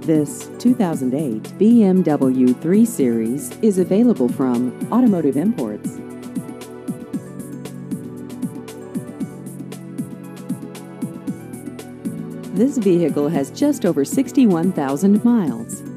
This 2008 BMW 3 Series is available from Automotive Imports. This vehicle has just over 61,000 miles.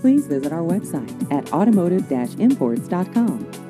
Please visit our website at automotive-imports.com.